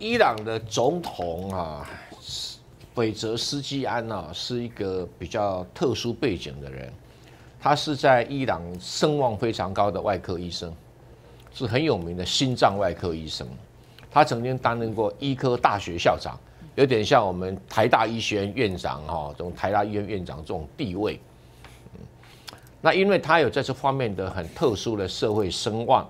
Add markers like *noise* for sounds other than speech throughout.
伊朗的总统啊，韦泽斯基安啊，是一个比较特殊背景的人。他是在伊朗声望非常高的外科医生，是很有名的心脏外科医生。他曾经担任过医科大学校长，有点像我们台大医学院院长哈，这种台大医院院长这种地位。那因为他有在这方面的很特殊的社会声望，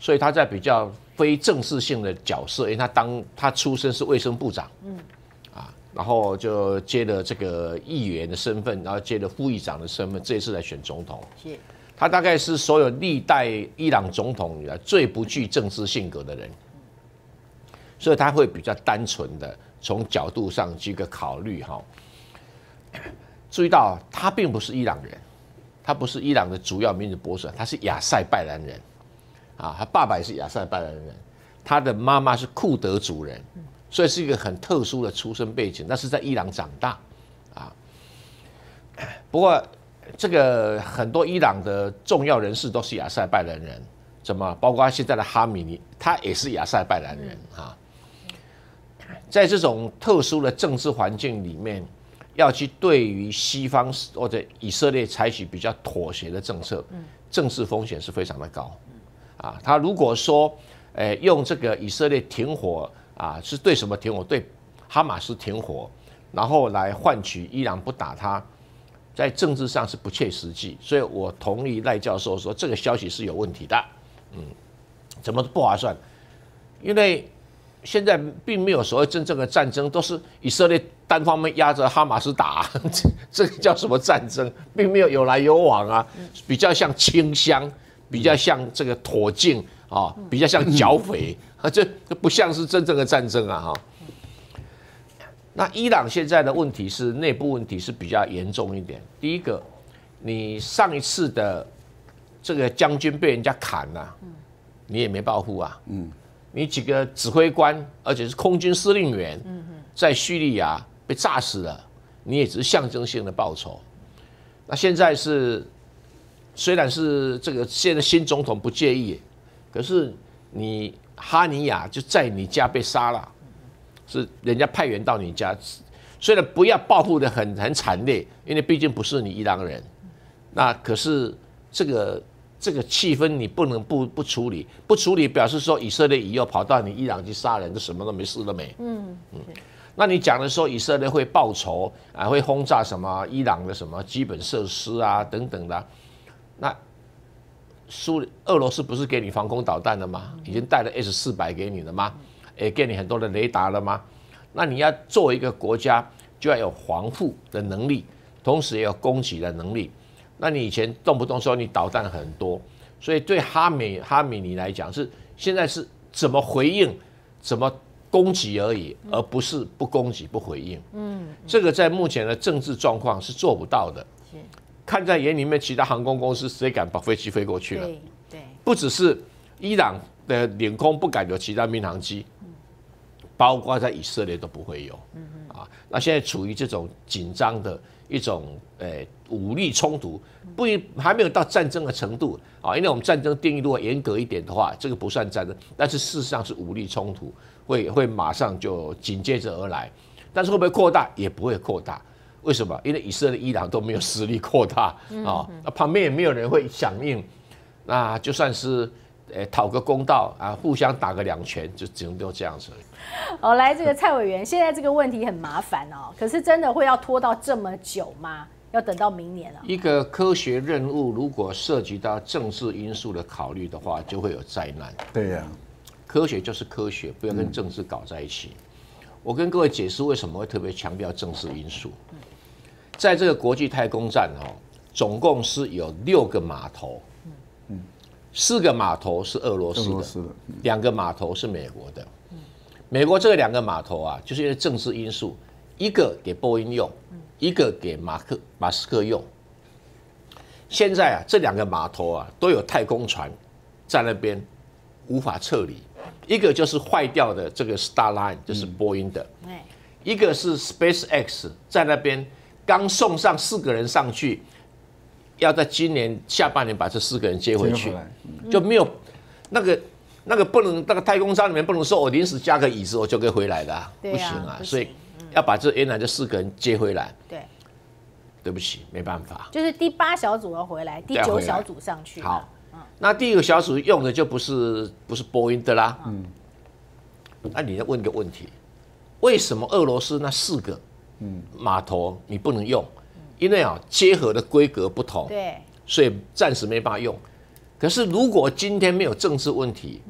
所以他在比较非正式性的角色，因为他当他出身是卫生部长，嗯，啊，然后就接了这个议员的身份，然后接了副议长的身份，这一次来选总统。是，他大概是所有历代伊朗总统以来最不具政治性格的人，所以他会比较单纯的从角度上去个考虑哈。*coughs* 注意到，他并不是伊朗人，他不是伊朗的主要民族博士，他是亚塞拜然人，啊，他爸爸也是亚塞拜然人，他的妈妈是库德族人，所以是一个很特殊的出生背景。那是在伊朗长大，啊，不过这个很多伊朗的重要人士都是亚塞拜然人，怎么？包括现在的哈米尼，他也是亚塞拜然人啊。在这种特殊的政治环境里面。要去对于西方或者以色列采取比较妥协的政策，政治风险是非常的高。啊，他如果说，诶，用这个以色列停火啊，是对什么停火？对哈马斯停火，然后来换取伊朗不打他，在政治上是不切实际。所以我同意赖教授说，这个消息是有问题的。嗯，怎么不划算？因为。现在并没有所谓真正的战争，都是以色列单方面压着哈马斯打，*laughs* 这个叫什么战争？并没有有来有往啊，比较像清乡，比较像这个妥境啊，比较像剿匪啊，这这不像是真正的战争啊哈。那伊朗现在的问题是内部问题是比较严重一点。第一个，你上一次的这个将军被人家砍了，你也没报复啊，嗯。你几个指挥官，而且是空军司令员，在叙利亚被炸死了，你也只是象征性的报仇。那现在是，虽然是这个现在新总统不介意，可是你哈尼亚就在你家被杀了，是人家派员到你家，虽然不要报复的很很惨烈，因为毕竟不是你伊朗人，那可是这个。这个气氛你不能不不处理，不处理表示说以色列以后跑到你伊朗去杀人，就什么都没事了没？嗯嗯。那你讲的说以色列会报仇啊，会轰炸什么伊朗的什么基本设施啊等等的，那苏俄罗斯不是给你防空导弹了吗？已经带了 S 四百给你了吗？也给你很多的雷达了吗？那你要作为一个国家，就要有防护的能力，同时也有攻击的能力。那你以前动不动说你导弹很多，所以对哈米哈米尼来讲是现在是怎么回应，怎么攻击而已，而不是不攻击不回应。嗯，这个在目前的政治状况是做不到的。看在眼里面，其他航空公司谁敢把飞机飞过去了？对对，不只是伊朗的领空不敢有其他民航机，包括在以色列都不会有。嗯啊，那现在处于这种紧张的。一种诶武力冲突，不还没有到战争的程度啊，因为我们战争定义如果严格一点的话，这个不算战争，但是事实上是武力冲突，会会马上就紧接着而来，但是会不会扩大？也不会扩大，为什么？因为以色列、伊朗都没有实力扩大啊，旁边也没有人会响应，那就算是。诶，讨个公道啊，互相打个两拳，就只能都这样子。哦，来，这个蔡委员，现在这个问题很麻烦哦，可是真的会要拖到这么久吗？要等到明年了？一个科学任务如果涉及到政治因素的考虑的话，就会有灾难。对呀，科学就是科学，不要跟政治搞在一起。我跟各位解释为什么会特别强调政治因素。在这个国际太空站哦，总共是有六个码头。四个码头是俄罗斯的，两个码头是美国的。美国这两个码头啊，就是因为政治因素，一个给波音用，一个给马克马斯克用。现在啊，这两个码头啊都有太空船在那边无法撤离，一个就是坏掉的这个 Starline，就是波音的；一个是 SpaceX 在那边刚送上四个人上去。要在今年下半年把这四个人接回去，就没有那个那个不能，那个太空舱里面不能说我临时加个椅子我就可以回来的、啊，啊不行啊，行所以要把这原来这四个人接回来。对，对不起，没办法。就是第八小组要回来，第九小组上去嘛。好，那第一个小组用的就不是不是波音的啦。嗯，那你要问个问题，为什么俄罗斯那四个嗯码头你不能用？因为啊结合的规格不同，对，所以暂时没办法用。可是如果今天没有政治问题，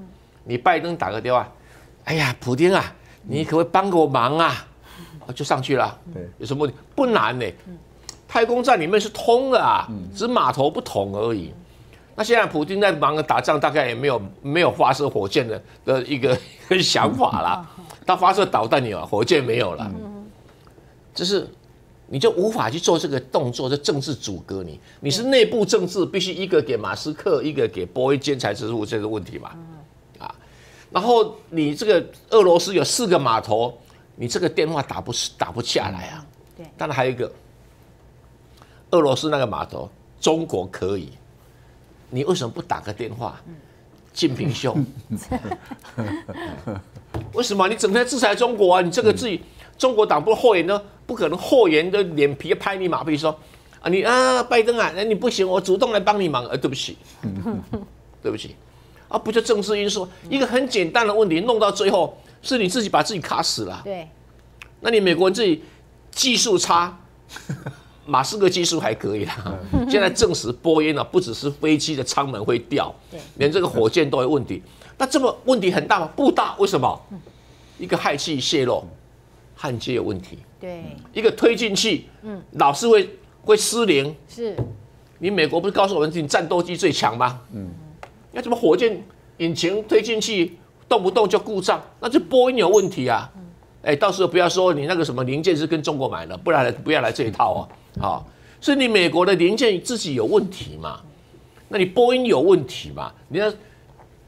你拜登打个电话，哎呀，普京啊，你可不可以帮个我忙啊？啊就上去了。对，有什么问题？不难呢、太空站里面是通的啊，只是码头不同而已。那现在普京在忙着打仗，大概也没有没有发射火箭的的一个 *laughs* 一个想法啦。*laughs* 他发射导弹有啊，火箭没有了。就是你就无法去做这个动作，这政治阻隔你。你是内部政治，必须一个给马斯克，一个给波音兼财之路这个问题嘛。啊，然后你这个俄罗斯有四个码头，你这个电话打不打不下来啊。对当然还有一个，俄罗斯那个码头，中国可以，你为什么不打个电话？金平兄，*laughs* 为什么你整天制裁中国啊？你这个自己中国党不后援呢？不可能货源的脸皮拍你马屁说啊你啊拜登啊，那你不行，我主动来帮你忙。呃，对不起，*laughs* 对不起，啊，不就政治因素？一个很简单的问题，弄到最后是你自己把自己卡死了。对，那你美国人自己技术差，*laughs* 马斯克技术还可以啦。现在证实波音呢，不只是飞机的舱门会掉对，连这个火箭都有问题。那这么问题很大吗？不大，为什么？一个氦气泄漏，焊接有问题；对，一个推进器，嗯老是会会失灵。是，你美国不是告诉我们你战斗机最强吗？嗯，那怎么火箭引擎推进器动不动就故障？那就波音有问题啊！哎，到时候不要说你那个什么零件是跟中国买的，不然不要来这一套哦。好，所以你美国的零件自己有问题嘛？那你波音有问题嘛？你看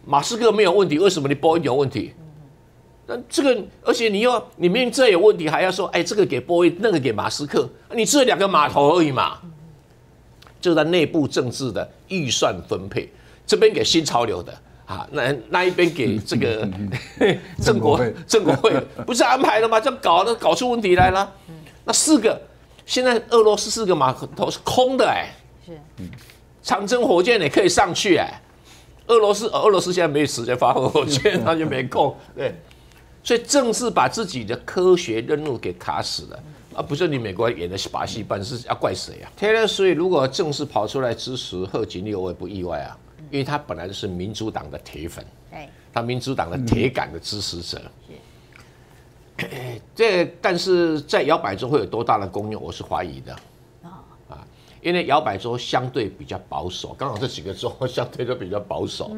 马斯克没有问题，为什么你波音有问题？那这个，而且你又你明明这有问题，还要说，哎，这个给波音，那个给马斯克，你只有两个码头而已嘛。就是在内部政治的预算分配，这边给新潮流的啊，那那一边给这个 *laughs* 郑国郑国会，不是安排了吗？这样搞的搞出问题来了。那四个，现在俄罗斯四个码头是空的哎、是，长征火箭也可以上去哎、俄罗斯俄罗斯现在没时间发挥火箭，*laughs* 他就没空。对，所以正是把自己的科学任务给卡死了。啊，不是你美国演的把戏，本是要怪谁啊？Taylor Swift 如果正式跑出来支持贺锦丽，我也不意外啊，因为他本来就是民主党的铁粉，对，他民主党的铁杆的支持者。*coughs* 这但是在摇摆州会有多大的功用，我是怀疑的。啊，因为摇摆州相对比较保守，刚好这几个州相对都比较保守。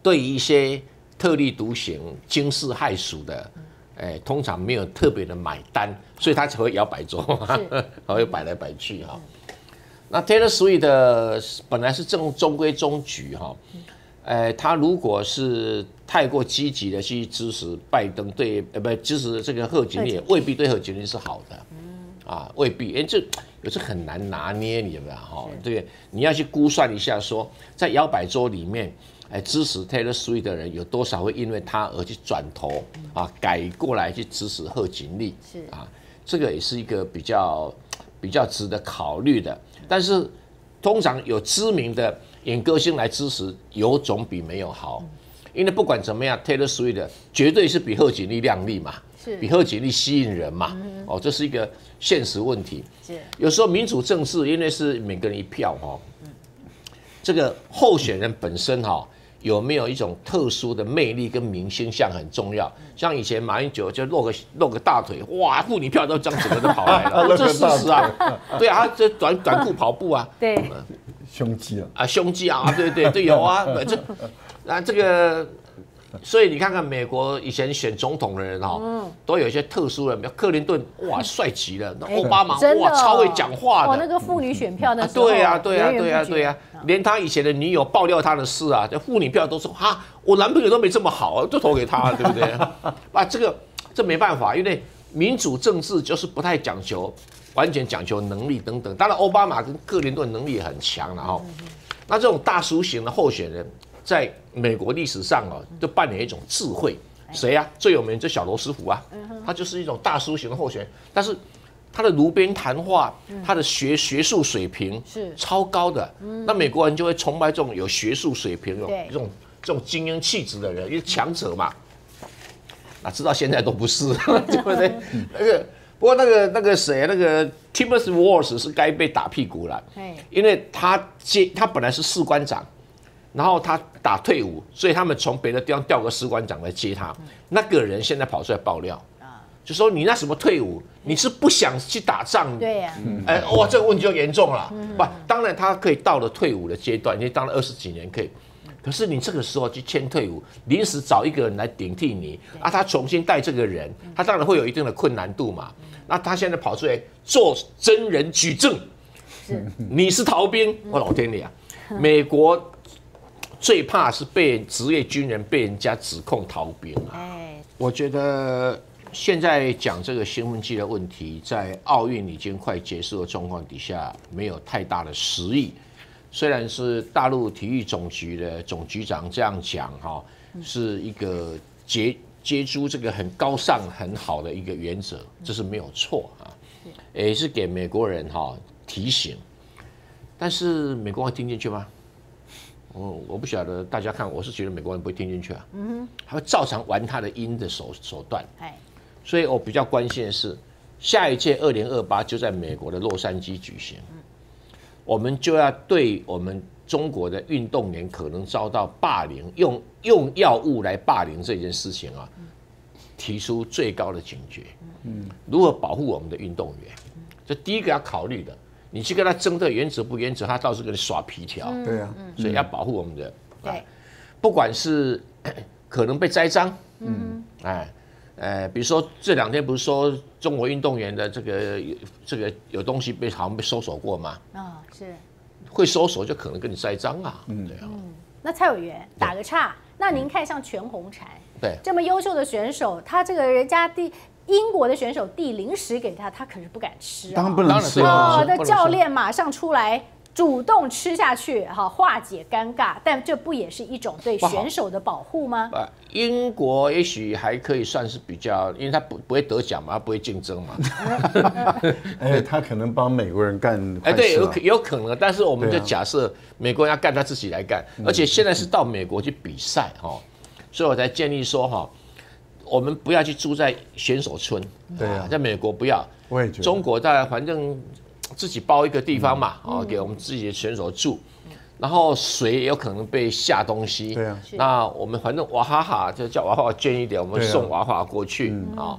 对于一些特立独行、惊世骇俗的，哎，通常没有特别的买单，所以他才会摇摆州，还会 *laughs* 摆来摆去哈。那 Taylor Swift 的本来是正中规中矩哈，呃，他如果是太过积极的去支持拜登对，呃，不支持这个贺锦丽，未必对贺锦丽是好的，啊，未必，哎，这有时很难拿捏，你有没有？哈？对，你要去估算一下说，在摇摆州里面，哎，支持 Taylor Swift 的人有多少会因为他而去转头啊，改过来去支持贺锦丽，是啊，这个也是一个比较比较值得考虑的。但是通常有知名的演歌星来支持，有总比没有好。因为不管怎么样，Taylor Swift 绝对是比贺锦丽靓丽嘛，是比贺锦丽吸引人嘛。哦，这是一个现实问题。是，有时候民主政治因为是每个人一票哈、哦，这个候选人本身哈、有没有一种特殊的魅力跟明星相很重要。像以前马英九就露个露个大腿，哇，妇女票都这样整个都跑来了，*laughs* 这是事实啊。*laughs* 对啊，他这短短裤跑步啊，对，胸肌啊，啊，胸肌啊，对对对，有啊，*laughs* 这啊这个，所以你看看美国以前选总统的人哈、嗯。都有一些特殊的，比如克林顿，哇，帅极了；那哎奥巴马，哇，超会讲话哦，的那。个妇女选票那啊，时候，对呀、对呀、源源对呀、不绝对呀、连他以前的女友爆料他的事啊，这妇女票都说哈，我男朋友都没这么好，就投给他，对不对？*laughs* 啊，这个这没办法，因为民主政治就是不太讲求完全讲求能力等等。当然，奥巴马跟克林顿能力也很强了哈。那这种大叔型的候选人，在美国历史上哦，就扮演一种智慧。谁呀？最有名就小罗斯福啊，他就是一种大叔型的候选人，但是他的炉边谈话，他的学学术水平是超高的。那美国人就会崇拜这种有学术水平、有对这种这种精英气质的人，因为强者嘛。哪知道现在都不是，*laughs* 对不对？那个不过那个那个谁，那个 Timothy Walsh 是该被打屁股了。哎，因为他接他本来是士官长，然后他打退伍，所以他们从别的地方调个士官长来接他。那个人现在跑出来爆料，就说你那什么退伍，你是不想去打仗？对呀，哎，哇，这个问题就严重了。不，当然他可以到了退伍的阶段，因为当了二十几年可以。可是你这个时候去签退伍，临时找一个人来顶替你，啊，他重新带这个人，他当然会有一定的困难度嘛。那他现在跑出来做真人举证，是你是逃兵，我老天爷啊！美国最怕是被职业军人被人家指控逃兵啊！哎，我觉得现在讲这个兴奋剂的问题，在奥运已经快结束的状况底下，没有太大的实益。虽然是大陆体育总局的总局长这样讲哈，是一个接接诸这个很高尚很好的一个原则，这是没有错啊，也是给美国人哈提醒。但是美国人听进去吗？我，我不晓得，大家看，我是觉得美国人不会听进去啊，嗯哼，还会照常玩他的阴的手手段。哎，所以我比较关心的是，下一届二零二八就在美国的洛杉矶举行，我们就要对我们中国的运动员可能遭到霸凌，用用药物来霸凌这件事情啊，提出最高的警觉。嗯，如何保护我们的运动员？这第一个要考虑的。你去跟他争这原则不原则，他倒是跟你耍皮条。对啊，所以要保护我们的，啊对，不管是 *coughs* 可能被栽赃，嗯，哎，呃，比如说这两天不是说中国运动员的这个这个有东西被好像被搜索过吗？啊，是。会搜索就可能跟你栽赃啊，嗯对啊，那蔡委员打个岔，那您看像全红婵对，这么优秀的选手，他这个人家第英国的选手递零食给他，他可是不敢吃、啊。当然不能当然对吃啊哦，是不能那教练马上出来主动吃下去，哈，化解尴尬。但这不也是一种对选手的保护吗？啊，英国也许还可以算是比较，因为他不不会得奖嘛，他不会竞争嘛，*laughs* 哎，他可能帮美国人干哎，对，有有可能，但是我们就假设美国人要干，他自己来干，而且现在是到美国去比赛哈，所以我才建议说哈，我们不要去住在选手村，对啊。在美国不要，我也觉得。中国大概反正自己包一个地方嘛，嗯。啊，给我们自己的选手住。然后水也有可能被下东西，对啊。那我们反正娃哈哈就叫娃哈哈捐一点，我们送娃哈哈过去啊。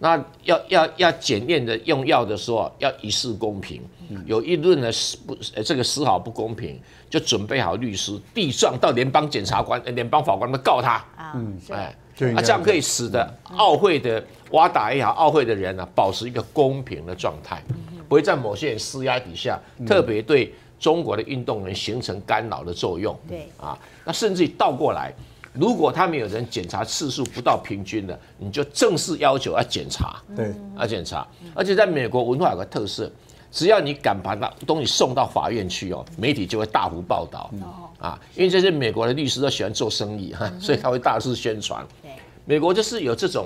那要要要检验的用药的时候要一视公平，有一论的是不呃这个丝毫不公平，就准备好律师递状到联邦检察官、呃联邦法官们告他，啊，是。哎，这样可以使得奥会的瓦打也好，奥会的人呢、保持一个公平的状态，不会在某些人施压底下，特别对中国的运动员形成干扰的作用。对啊，那甚至于倒过来，如果他们有人检查次数不到平均的，你就正式要求要检查，对，要检查。而且在美国文化有个特色，只要你敢把那东西送到法院去哦，媒体就会大幅报道。啊，因为这些美国的律师都喜欢做生意哈，*laughs* 所以他会大肆宣传。对，美国就是有这种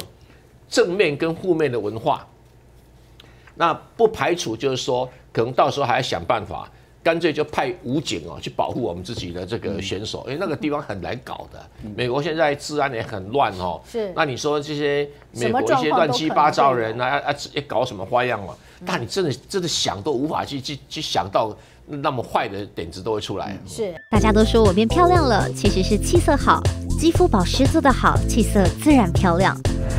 正面跟负面的文化，那不排除就是说，可能到时候还要想办法，干脆就派武警哦去保护我们自己的这个选手，因为那个地方很难搞的。美国现在治安也很乱哦，是那你说这些美国一些乱七八糟人啊，啊要搞什么花样嘛？但你真的真的想都无法去去去想到那么坏的点子都会出来。是。大家都说我变漂亮了，其实是气色好，肌肤保湿做得好，气色自然漂亮。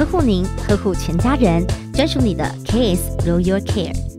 呵护您，呵护全家人，专属你的 KISS，roll your Care。